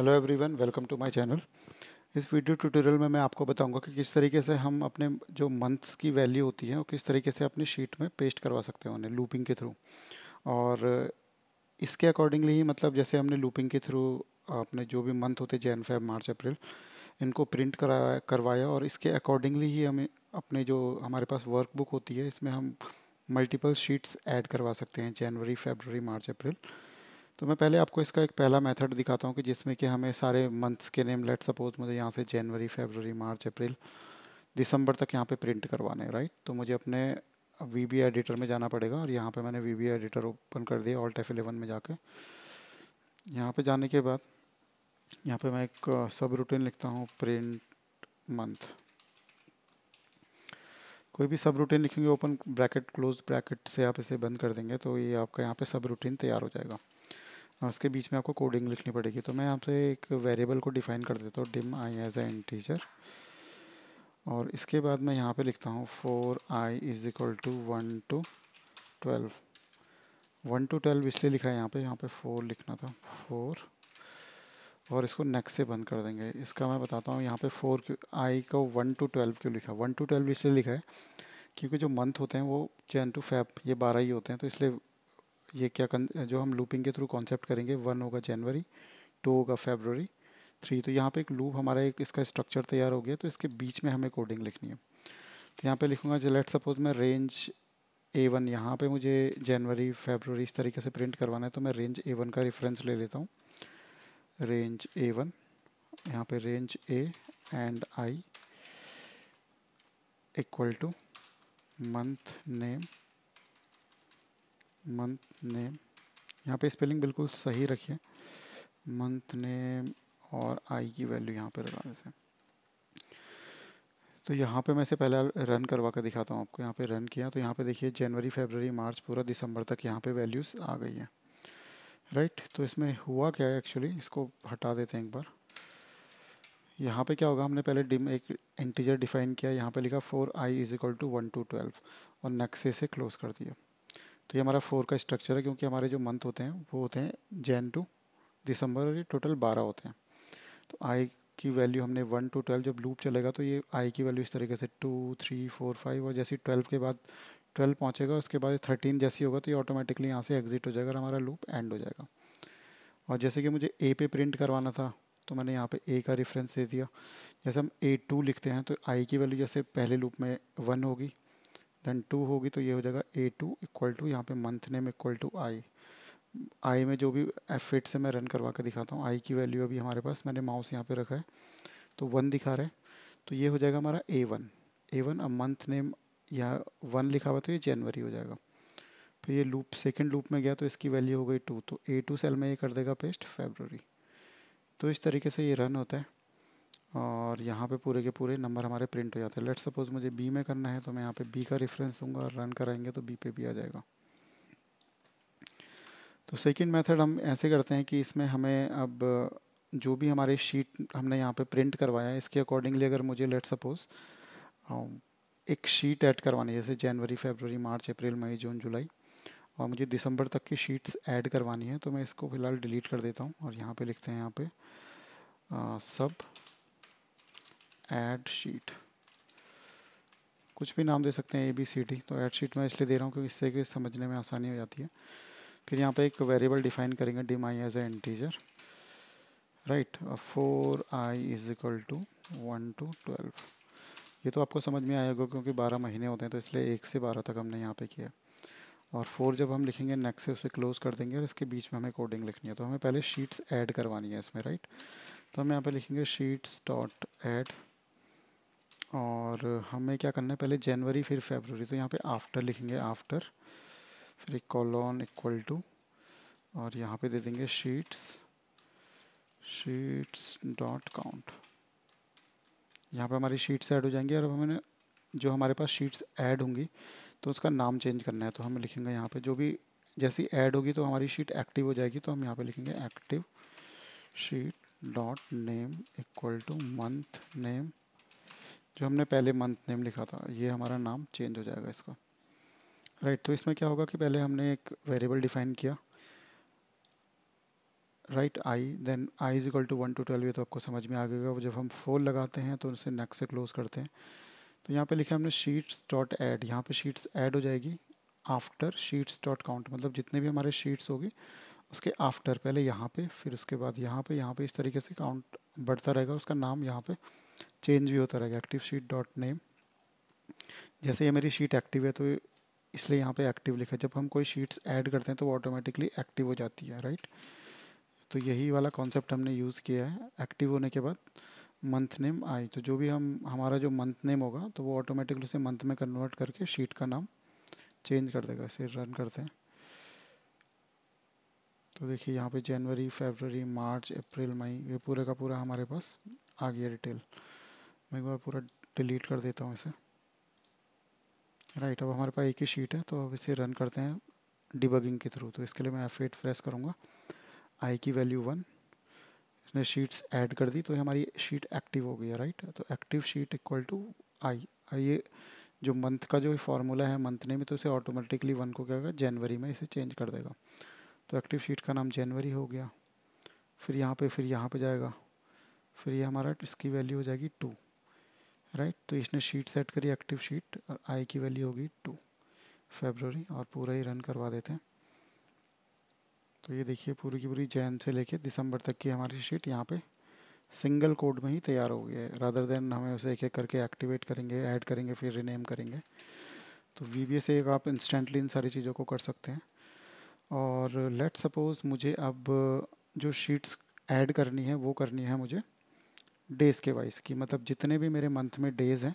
Hello everyone welcome to my channel इस video tutorial में मैं आपको बताऊँगा कि किस तरीके से हम अपने जो मंथ्स की वैल्यू होती है, वो किस तरीके से अपनी शीट में पेस्ट करवा सकते हैं उन्हें लूपिंग के थ्रू और इसके अकॉर्डिंगली ही मतलब जैसे हमने लूपिंग के थ्रू अपने जो भी मंथ होते जैन फेब मार्च अप्रैल इनको प्रिंट कराया करवाया और इसके अकॉर्डिंगली ही हमें अपने जो हमारे पास वर्क बुक होती है, इसमें हम मल्टीपल शीट्स ऐड करवा सकते हैं जनवरी फेबररी मार्च अप्रैल तो मैं पहले आपको इसका एक पहला मेथड दिखाता हूँ कि जिसमें कि हमें सारे मंथ्स के नेम लेट सपोज़ मुझे यहाँ से जनवरी फेबररी मार्च अप्रैल दिसंबर तक यहाँ पे प्रिंट करवाने राइट तो मुझे अपने वी बी एडिटर में जाना पड़ेगा और यहाँ पे मैंने वी बी एडिटर ओपन कर दिया ऑल्ट एफ़ एलेवन में जाके। यहाँ पे जाने के बाद, यहाँ पे मैं एक सब रूटीन लिखता हूँ प्रिंट मंथ कोई भी सब रूटीन लिखेंगे ओपन ब्रैकेट क्लोज ब्रैकेट से आप इसे बंद कर देंगे तो ये आपका यहाँ पे सब रूटीन तैयार हो जाएगा। और उसके बीच में आपको कोडिंग लिखनी पड़ेगी। तो मैं पे एक वेरिएबल को डिफाइन कर देता हूँ dim I as a integer और इसके बाद मैं यहाँ पे लिखता हूँ for I is equal to one to twelve one to twelve इसलिए लिखा है यहाँ पे यहाँ पे फोर लिखना था फोर और इसको नेक्स्ट से बंद कर देंगे। इसका मैं बताता हूँ, यहाँ पे फोर आई को वन टू ट्वेल्व क्यों लिखा? वन टू ट्वेल्व इसलिए लिखा है क्योंकि जो मंथ होते हैं वो जैन टू फैब ये बारह ही होते हैं तो इसलिए ये क्या जो हम लूपिंग के थ्रू कॉन्सेप्ट करेंगे वन होगा जनवरी टू होगा फेबररी थ्री तो यहाँ पे एक लूप हमारा एक इसका स्ट्रक्चर तैयार हो गया तो इसके बीच में हमें कोडिंग लिखनी है। तो यहाँ पे लिखूँगा जो लेट सपोज़ मैं रेंज ए वन यहाँ पर मुझे जनवरी फेबररी इस तरीके से प्रिंट करवाना है तो मैं रेंज ए वन का रेफरेंस ले लेता हूँ। रेंज ए वन यहाँ पे range A and I equal to month name month name. यहाँ पे स्पेलिंग बिल्कुल सही रखिए। मंथ नेम और आई की वैल्यू यहाँ पे लगा देते हैं। तो यहाँ पे मैं से पहले रन करवा कर दिखाता हूँ आपको। यहाँ पे रन किया तो यहाँ पे देखिए जनवरी फरवरी मार्च पूरा दिसंबर तक यहाँ पे वैल्यूज़ आ गई हैं। राइट तो इसमें हुआ क्या है एक्चुअली? इसको हटा देते हैं एक बार। यहाँ पे क्या होगा? हमने पहले डिम एक इंटीजर डिफाइन किया। यहाँ पे लिखा for I is equal to one to twelve और नेक्स्ट से क्लोज कर दिया। तो ये हमारा फोर का स्ट्रक्चर है क्योंकि हमारे जो मंथ होते हैं, वो होते हैं जैन टू दिसंबर और ये टोटल बारह होते हैं। तो आई की वैल्यू हमने वन टू ट्वेल्व जब लूप चलेगा तो ये आई की वैल्यू इस तरीके से टू थ्री फोर फाइव और जैसे ट्वेल्व के बाद ट्वेल्व पहुँचेगा, उसके बाद थर्टीन जैसी होगा तो ये ऑटोमेटिकली यहाँ से एग्जिट हो जाएगा और हमारा लूप एंड हो जाएगा। और जैसे कि मुझे ए पे प्रिंट करवाना था तो मैंने यहाँ पे ए का रेफरेंस दे दिया। जैसे हम ए टू लिखते हैं तो आई की वैल्यू जैसे पहले लूप में वन होगी देन टू होगी तो ये हो जाएगा ए टू इक्वल टू, यहाँ पे month name equal to I I में जो भी एफ़ से मैं रन करवा कर दिखाता हूँ आई की वैल्यू अभी हमारे पास, मैंने माउस यहाँ पे रखा है तो वन दिखा रहा है तो ये हो जाएगा हमारा ए वन ए वन अब मंथ नेम या वन लिखा हुआ तो ये जनवरी हो जाएगा। फिर ये लूप सेकेंड लूप में गया तो इसकी वैल्यू हो गई टू तो ए टू सेल में ये कर देगा पेस्ट फेबररी तो इस तरीके से ये रन होता है। और यहाँ पे पूरे के पूरे नंबर हमारे प्रिंट हो जाते हैं। लेट सपोज़ मुझे बी में करना है तो मैं यहाँ पे बी का रेफरेंस दूँगा और रन कराएँगे तो बी पे भी आ जाएगा। तो सेकंड मेथड हम ऐसे करते हैं कि इसमें हमें अब जो भी हमारे शीट हमने यहाँ पे प्रिंट करवाया है इसके अकॉर्डिंगली अगर मुझे लेट सपोज़ एक शीट ऐड करवानी जैसे जनवरी फेबररी मार्च अप्रैल मई जून जुलाई और मुझे दिसंबर तक की शीट्स ऐड करवानी है तो मैं इसको फ़िलहाल डिलीट कर देता हूँ और यहाँ पे लिखते हैं यहाँ पे आ, सब ऐड शीट कुछ भी नाम दे सकते हैं ए बी सी डी तो ऐड शीट मैं इसलिए दे रहा हूँ क्योंकि इससे कि समझने में आसानी हो जाती है। फिर यहाँ पे एक वेरिएबल डिफाइन करेंगे dim I as a integer right for I is equal to one to twelve ये तो आपको समझ में आएगा क्योंकि बारह महीने होते हैं तो इसलिए एक से बारह तक हमने यहाँ पे किया और फोर जब हम लिखेंगे नेक्स्ट से उसे क्लोज कर देंगे और इसके बीच में हमें कोडिंग लिखनी है तो हमें पहले शीट्स ऐड करवानी है इसमें राइट तो हम यहाँ पे लिखेंगे शीट्स डॉट ऐड और हमें क्या करना है, पहले जनवरी, फिर फेबररी तो यहाँ पे आफ्टर लिखेंगे आफ्टर फिर एक कॉलोन इक्वल टू और यहाँ पे दे देंगे शीट्स शीट्स डॉट काउंट यहाँ पे हमारी शीट्स ऐड हो जाएँगी और अब हमें जो हमारे पास शीट्स ऐड होंगी तो उसका नाम चेंज करना है तो हम लिखेंगे यहाँ पे जो भी जैसी ऐड होगी तो हमारी शीट एक्टिव हो जाएगी तो हम यहाँ पे लिखेंगे active sheet dot name equal to month name जो हमने पहले मंथ नेम लिखा था ये हमारा नाम चेंज हो जाएगा इसका। राइट right, तो इसमें क्या होगा कि पहले हमने एक वेरिएबल डिफाइन किया। Right I then I is equal to one to twelve ये तो आपको समझ में आ गएगा जब हम फोर लगाते हैं तो उसे नेक्स्ट से क्लोज करते हैं। तो यहाँ पे लिखा हमने शीट्स डॉट ऐड यहाँ पे शीट्स ऐड हो जाएगी। आफ्टर शीट्स डॉट काउंट मतलब जितने भी हमारे शीट्स होगी उसके आफ्टर पहले यहाँ पे फिर उसके बाद यहाँ पे यहाँ पे इस तरीके से काउंट बढ़ता रहेगा उसका नाम यहाँ पे चेंज भी होता रहेगा एक्टिव शीट डॉट नेम जैसे ये मेरी शीट एक्टिव है तो इसलिए यहाँ पे एक्टिव लिखा है। जब हम कोई शीट्स ऐड करते हैं तो वो ऑटोमेटिकली एक्टिव हो जाती है राइट तो यही वाला कॉन्सेप्ट हमने यूज़ किया है एक्टिव होने के बाद मंथ नेम आई तो जो भी हम, हमारा जो मंथ नेम होगा तो वो ऑटोमेटिकली उसे मंथ में कन्वर्ट करके शीट का नाम चेंज कर देगा, इसे रन करते हैं। तो देखिए, यहाँ पे जनवरी फरवरी मार्च अप्रैल मई ये पूरे का पूरा हमारे पास आ गया डिटेल मैं एक बार पूरा डिलीट कर देता हूँ इसे। राइट अब हमारे पास एक ही शीट है तो अब इसे रन करते हैं डिबगिंग के थ्रू तो इसके लिए मैं एफ़ एट प्रेस करूँगा। आई की वैल्यू वन इसने शीट्स ऐड कर दी तो ये हमारी शीट एक्टिव हो गई है राइट तो active sheet equal to I ये जो मंथ का जो फार्मूला है मंथ में तो इसे ऑटोमेटिकली वन को क्या होगा? जनवरी में इसे चेंज कर देगा। तो एक्टिव शीट का नाम जनवरी हो गया। फिर यहाँ पे, फिर यहाँ पे जाएगा। फिर ये हमारा, इसकी वैल्यू हो जाएगी टू राइट तो इसने शीट सेट करी एक्टिव शीट और आई की वैल्यू होगी टू फेबररी और पूरा ही रन करवा देते हैं। तो ये देखिए, पूरी की पूरी जैन से लेके दिसंबर तक की हमारी शीट यहाँ पे सिंगल कोड में ही तैयार हो गई है। रादर देन हमें उसे एक एक करके एक्टिवेट करेंगे ऐड करेंगे, फिर रिनेम करेंगे। तो वी बी से आप इंस्टेंटली इन सारी चीज़ों को कर सकते हैं। और लेट सपोज़ मुझे अब जो शीट्स ऐड करनी है, वो करनी है मुझे डेज़ के वाइज की। मतलब जितने भी मेरे मंथ में डेज़ हैं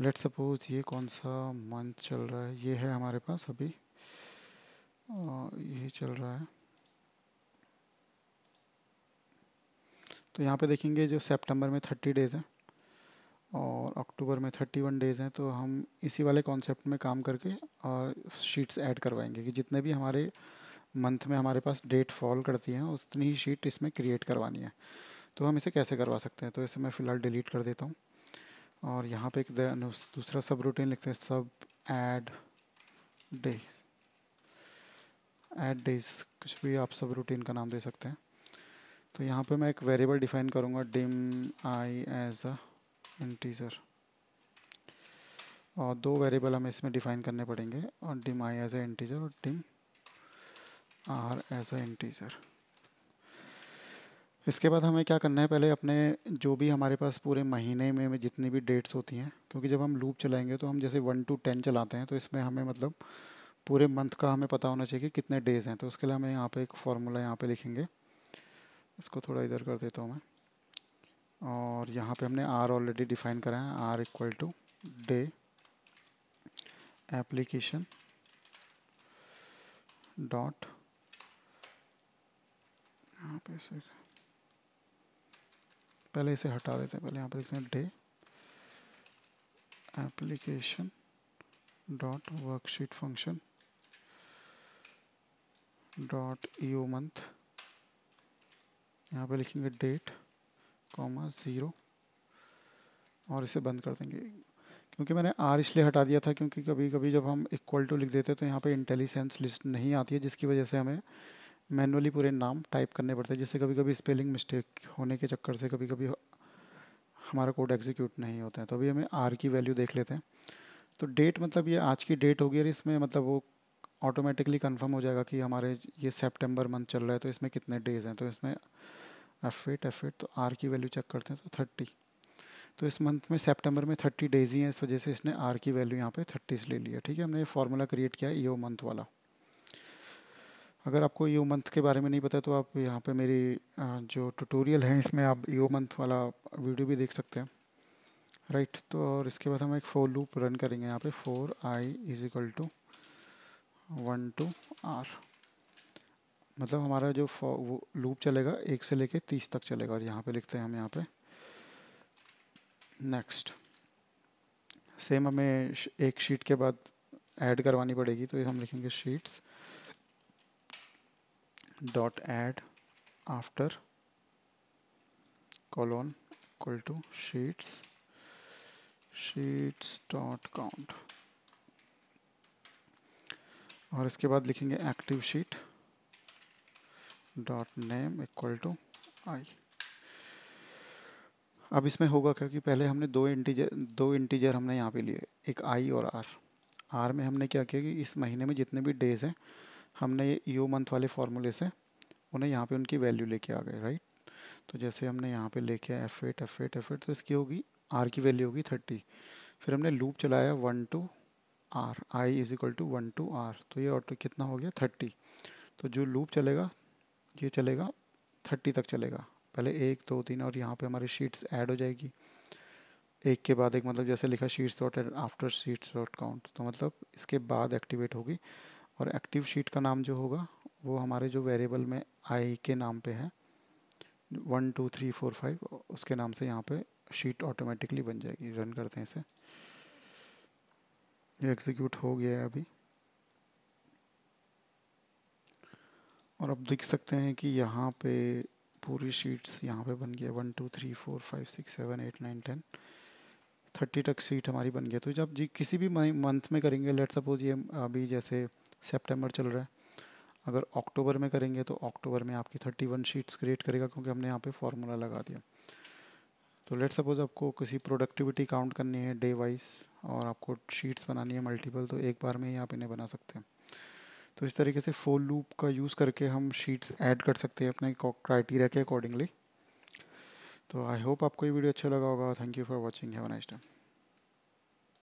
लेट सपोज़ ये कौन सा मंथ चल रहा है, ये है हमारे पास अभी। ये चल रहा है। तो यहाँ पे देखेंगे जो सितंबर में थर्टी डेज़ हैं और अक्टूबर में थर्टी वन डेज़ हैं तो हम इसी वाले कॉन्सेप्ट में काम करके और शीट्स ऐड करवाएँगे कि जितने भी हमारे मंथ में हमारे पास डेट फॉल करती हैं, उतनी ही शीट इसमें क्रिएट करवानी है। तो हम इसे कैसे करवा सकते हैं? तो इसे मैं फ़िलहाल डिलीट कर देता हूँ। और यहाँ पे एक दूसरा सब रूटीन लिखते हैं। सब एड डे एड डेज़ कुछ भी आप सब रूटीन का नाम दे सकते हैं। तो यहाँ पे मैं एक वेरिएबल डिफाइन करूँगा। Dim I as a integer और दो वेरिएबल हमें इसमें डिफाइन करने पड़ेंगे। और dim I as a integer और dim R as a integer इसके बाद हमें क्या करना है पहले अपने जो भी हमारे पास पूरे महीने में, में जितनी भी डेट्स होती हैं क्योंकि जब हम लूप चलाएँगे तो हम जैसे वन टू टेन चलाते हैं तो इसमें हमें मतलब पूरे मंथ का हमें पता होना चाहिए कि कितने डेज़ हैं। तो उसके लिए हमें यहाँ पे एक फार्मूला यहाँ पे लिखेंगे। इसको थोड़ा इधर कर देता हूँ मैं। और यहाँ पे हमने आर ऑलरेडी डिफाइन करा है। R equal to day application dot यहाँ पे पहले इसे हटा देते हैं। पहले यहाँ पर लिखते हैं day. Application dot worksheet function dot EO month यहाँ पे लिखेंगे डेट कॉमा ज़ीरो और इसे बंद कर देंगे। क्योंकि मैंने आर इसलिए हटा दिया था क्योंकि कभी कभी जब हम इक्वल टू लिख देते हैं तो यहाँ पे इंटेलिजेंस लिस्ट नहीं आती है, जिसकी वजह से हमें मैनुअली पूरे नाम टाइप करने पड़ते हैं। जिससे कभी कभी स्पेलिंग मिस्टेक होने के चक्कर से कभी कभी हमारा कोड एग्जीक्यूट नहीं होता है। तो अभी हमें आर की वैल्यू देख लेते हैं। तो डेट मतलब ये आज की डेट होगी और इसमें मतलब वो ऑटोमेटिकली कंफर्म हो जाएगा कि हमारे ये सितंबर मंथ चल रहा है तो इसमें कितने डेज़ हैं? तो इसमें एफ़ एट एफ़ एट तो आर की वैल्यू चेक करते हैं तो थर्टी। तो इस मंथ में सितंबर में थर्टी डेज़ ही हैं, इस वजह से इसने आर की वैल्यू यहाँ पे थर्टी से ले लिया। ठीक है, हमने ये फार्मूला क्रिएट किया ई मंथ वाला। अगर आपको ईओ मंथ के बारे में नहीं पता तो आप यहाँ पे मेरी जो ट्यूटोरियल है इसमें आप ईओ मंथ वाला वीडियो भी देख सकते हैं। राइट right, तो और इसके बाद हम एक फोर लूप रन करेंगे। यहाँ पे for I is equal to one to R मतलब हमारा जो वो लूप चलेगा एक से लेके तीस तक चलेगा। और यहाँ पे लिखते हैं हम यहाँ पे नेक्स्ट सेम हमें एक शीट के बाद ऐड करवानी पड़ेगी तो ये हम लिखेंगे sheets dot add after colon equal to sheets sheets dot count. और इसके बाद लिखेंगे active sheet dot name equal to I अब इसमें होगा क्योंकि पहले हमने दो इंटीजर दो इंटीजर हमने यहाँ पे लिए, एक आई और आर आर में हमने क्या किया कि इस महीने में जितने भी डेज़ हैं हमने ये ईओ मंथ वाले फार्मूले से उन्हें यहाँ पे उनकी वैल्यू लेके आ गए राइट तो जैसे हमने यहाँ पे लेके आया F eight F eight F eight तो इसकी होगी आर की वैल्यू होगी थर्टी फिर हमने लूप चलाया one to R I is equal to one to R तो ये ऑटो कितना हो गया? थर्टी तो जो लूप चलेगा, ये चलेगा थर्टी तक चलेगा. पहले एक, दो, तीन और यहाँ पे हमारी शीट्स ऐड हो जाएगी. एक के बाद एक मतलब जैसे लिखा sheets dot after sheets dot count तो मतलब इसके बाद एक्टिवेट होगी और एक्टिव शीट का नाम जो होगा, वो हमारे जो वेरिएबल में आई के नाम पे है। One two three four five उसके नाम से यहाँ पे शीट ऑटोमेटिकली बन जाएगी। रन करते हैं इसे। ये एग्जीक्यूट हो गया है अभी। और अब देख सकते हैं कि यहाँ पे पूरी शीट्स यहाँ पे बन गया। One two three four five six seven eight nine ten thirty तक सीट हमारी बन गया। तो जब जी किसी भी मंथ में करेंगे लेट सपोज़ ये अभी जैसे सितंबर चल रहा है। अगर अक्टूबर में करेंगे तो अक्टूबर में आपकी थर्टी वन शीट्स क्रिएट करेगा क्योंकि हमने यहाँ पे फॉर्मूला लगा दिया। तो लेट सपोज़ आपको किसी प्रोडक्टिविटी काउंट करनी है डे वाइज और आपको शीट्स बनानी है मल्टीपल तो एक बार में ही आप इन्हें बना सकते हैं। तो इस तरीके से फोल लूप का यूज़ करके हम शीट्स ऐड कर सकते हैं अपने क्राइटेरिया के अकॉर्डिंगली तो आई होप आपको ये वीडियो अच्छा लगा होगा। Thank you for watching have nice time